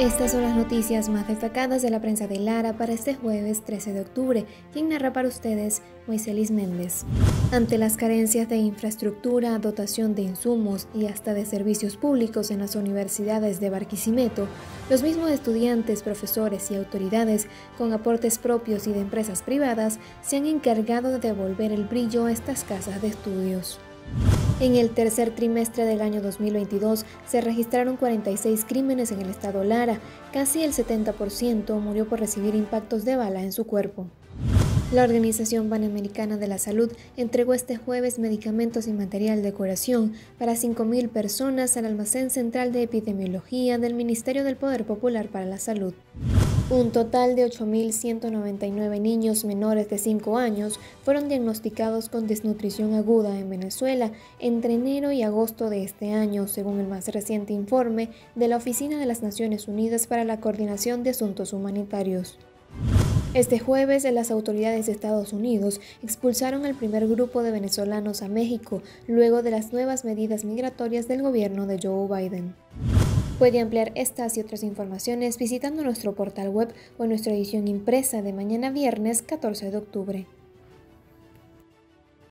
Estas son las noticias más destacadas de la prensa de Lara para este jueves 13 de octubre. Quien narra para ustedes, Moiselis Méndez. Ante las carencias de infraestructura, dotación de insumos y hasta de servicios públicos en las universidades de Barquisimeto, los mismos estudiantes, profesores y autoridades, con aportes propios y de empresas privadas, se han encargado de devolver el brillo a estas casas de estudios. En el tercer trimestre del año 2022 se registraron 46 crímenes en el estado Lara, casi el 70% murió por recibir impactos de bala en su cuerpo. La Organización Panamericana de la Salud entregó este jueves medicamentos y material de curación para 5.000 personas al almacén central de epidemiología del Ministerio del Poder Popular para la Salud. Un total de 8.199 niños menores de 5 años fueron diagnosticados con desnutrición aguda en Venezuela entre enero y agosto de este año, según el más reciente informe de la Oficina de las Naciones Unidas para la Coordinación de Asuntos Humanitarios. Este jueves, las autoridades de Estados Unidos expulsaron al primer grupo de venezolanos a México luego de las nuevas medidas migratorias del gobierno de Joe Biden. Puede ampliar estas y otras informaciones visitando nuestro portal web o nuestra edición impresa de mañana viernes 14 de octubre.